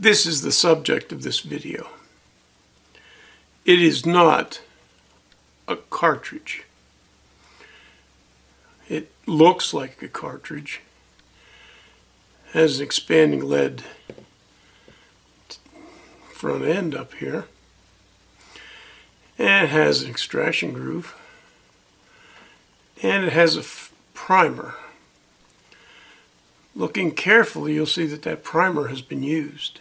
This is the subject of this video. It is not a cartridge. It looks like a cartridge, has an expanding lead front end up here, and it has an extraction groove, and it has a primer. Looking carefully, you'll see that that primer has been used.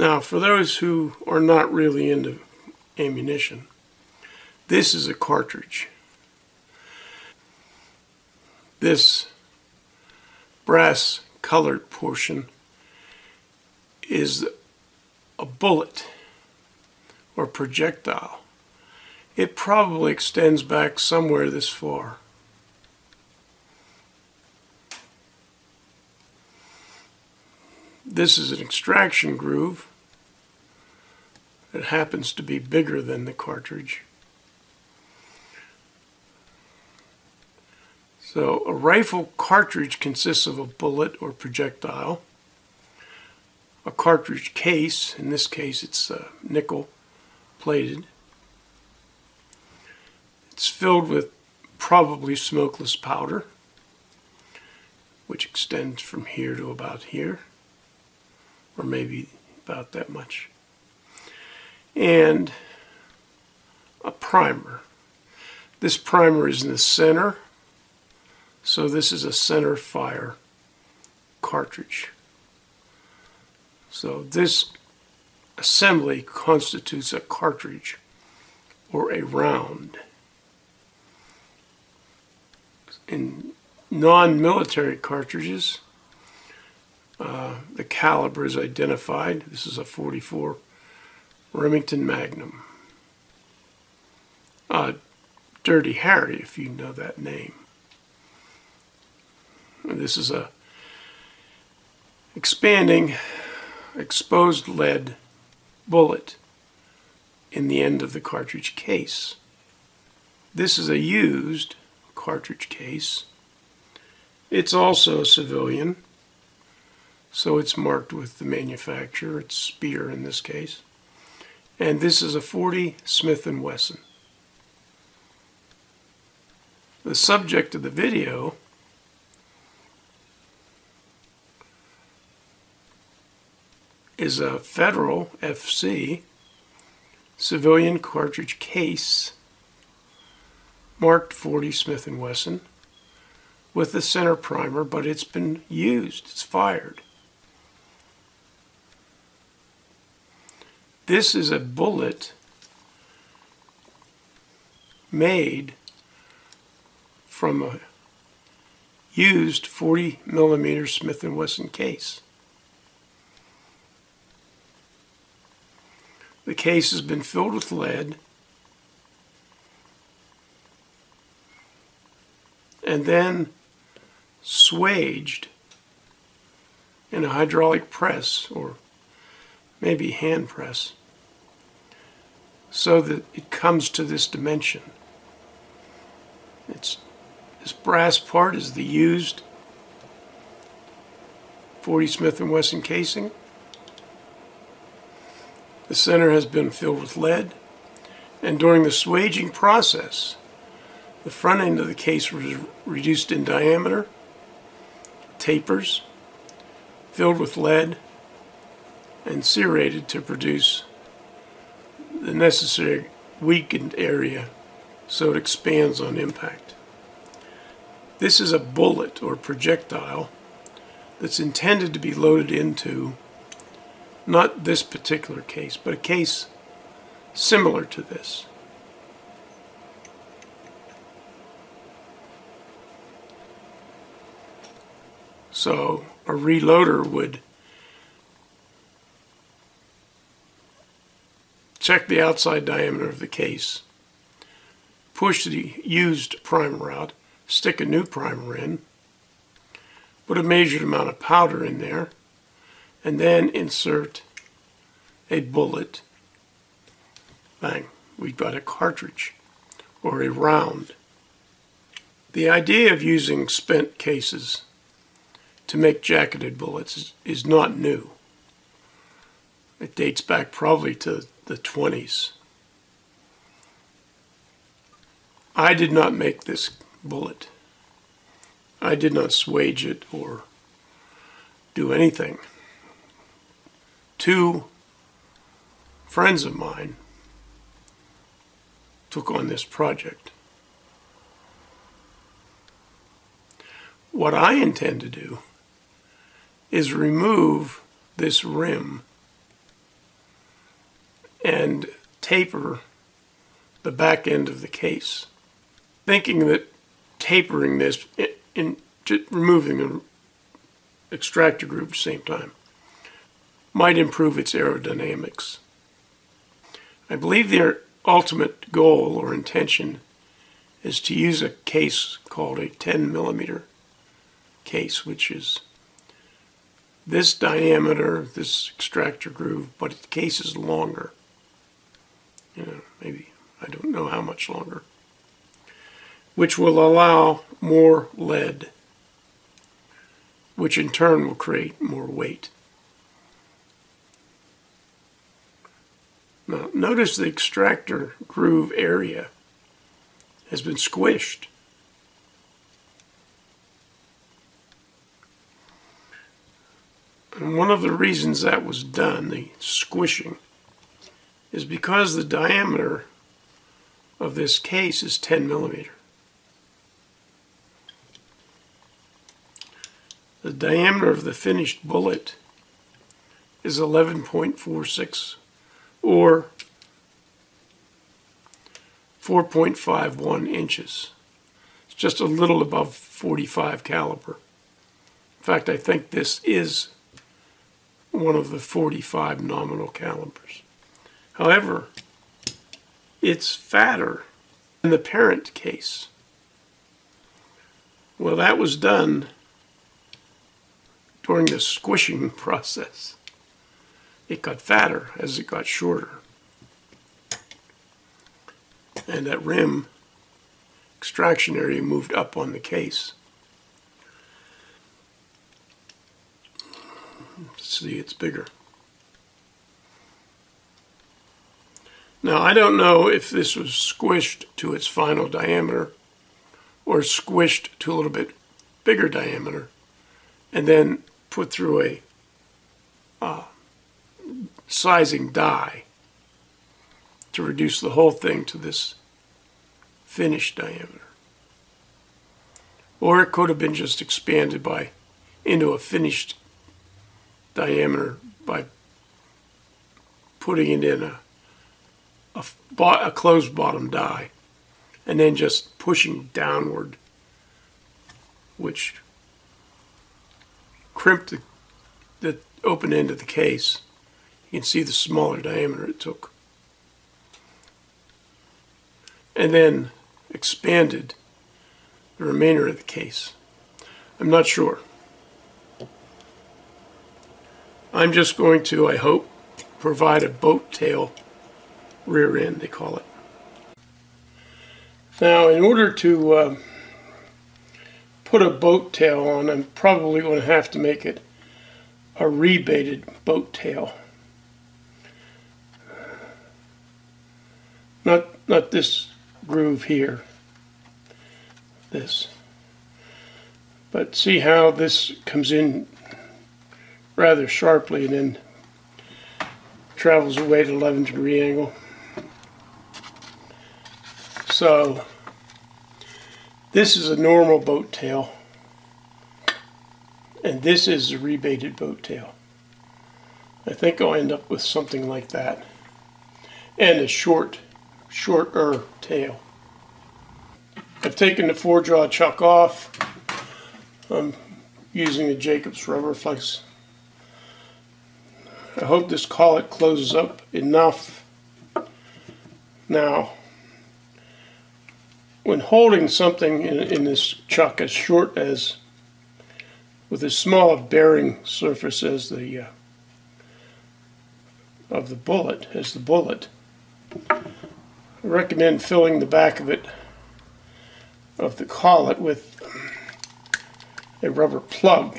Now, for those who are not really into ammunition, this is a cartridge. This brass colored portion is a bullet or projectile. It probably extends back somewhere this far. This is an extraction groove. It happens to be bigger than the cartridge. So a rifle cartridge consists of a bullet or projectile, a cartridge case, in this case it's uh, nickel plated. It's filled with probably smokeless powder, which extends from here to about here, or maybe about that much and a primer. This primer is in the center, so this is a center fire cartridge. So this assembly constitutes a cartridge or a round. In non-military cartridges, uh, the caliber is identified. This is a 44 Remington Magnum. Uh, Dirty Harry, if you know that name. This is a expanding exposed lead bullet in the end of the cartridge case. This is a used cartridge case. It's also a civilian, so it's marked with the manufacturer. It's Speer in this case and this is a 40 Smith & Wesson. The subject of the video is a Federal FC civilian cartridge case marked 40 Smith & Wesson with the center primer, but it's been used, it's fired. This is a bullet made from a used 40 millimeter Smith & Wesson case. The case has been filled with lead and then swaged in a hydraulic press or maybe hand press so that it comes to this dimension. It's, this brass part is the used 40 Smith & Wesson casing. The center has been filled with lead, and during the swaging process, the front end of the case was reduced in diameter, tapers, filled with lead, and serrated to produce the necessary weakened area so it expands on impact. This is a bullet or projectile that's intended to be loaded into not this particular case, but a case similar to this. So a reloader would Check the outside diameter of the case. Push the used primer out. Stick a new primer in. Put a measured amount of powder in there. And then insert a bullet. Bang. We've got a cartridge or a round. The idea of using spent cases to make jacketed bullets is, is not new. It dates back probably to the 20s. I did not make this bullet. I did not swage it or do anything. Two friends of mine took on this project. What I intend to do is remove this rim and taper the back end of the case, thinking that tapering this in removing an extractor groove at the same time might improve its aerodynamics. I believe their ultimate goal or intention is to use a case called a 10 millimeter case, which is this diameter, this extractor groove, but the case is longer. Maybe, I don't know how much longer. Which will allow more lead, which in turn will create more weight. Now, notice the extractor groove area has been squished. And one of the reasons that was done, the squishing, is because the diameter of this case is 10 millimeter. The diameter of the finished bullet is 11.46 or 4.51 inches. It's just a little above 45 caliber. In fact, I think this is one of the 45 nominal calibers. However, it's fatter than the parent case. Well, that was done during the squishing process it got fatter as it got shorter. And that rim extraction area moved up on the case. See, it's bigger. Now, I don't know if this was squished to its final diameter or squished to a little bit bigger diameter and then put through a uh, sizing die to reduce the whole thing to this finished diameter. Or it could have been just expanded by into a finished diameter by putting it in a, a, a closed bottom die and then just pushing downward, which crimped the, the open end of the case you can see the smaller diameter it took. And then expanded the remainder of the case. I'm not sure. I'm just going to, I hope, provide a boat tail rear end, they call it. Now, in order to uh, put a boat tail on, I'm probably going to have to make it a rebated boat tail. Not, not this groove here, this. But see how this comes in rather sharply and then travels away at 11 degree angle. So this is a normal boat tail and this is a rebated boat tail. I think I'll end up with something like that and a short shorter tail. I've taken the four jaw chuck off. I'm using a Jacobs rubber flex. I hope this collet closes up enough. Now, when holding something in, in this chuck as short as, with as small a bearing surface as the, uh, of the bullet, as the bullet, I recommend filling the back of it, of the collet, with a rubber plug.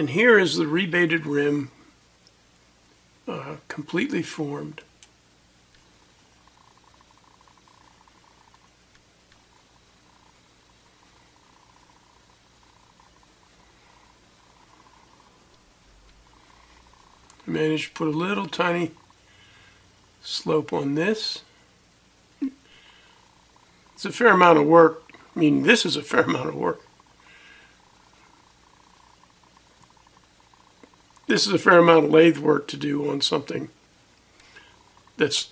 And here is the rebated rim uh, completely formed. I managed to put a little tiny slope on this. It's a fair amount of work. I mean, this is a fair amount of work. This is a fair amount of lathe work to do on something that's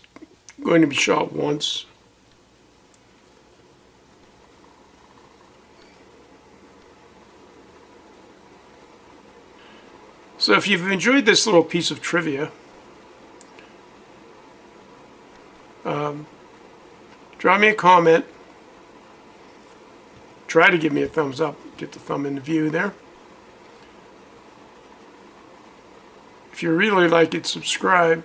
going to be shot once. So if you've enjoyed this little piece of trivia, um, drop me a comment. Try to give me a thumbs up. Get the thumb in the view there. If you really like it, subscribe.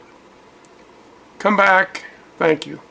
Come back. Thank you.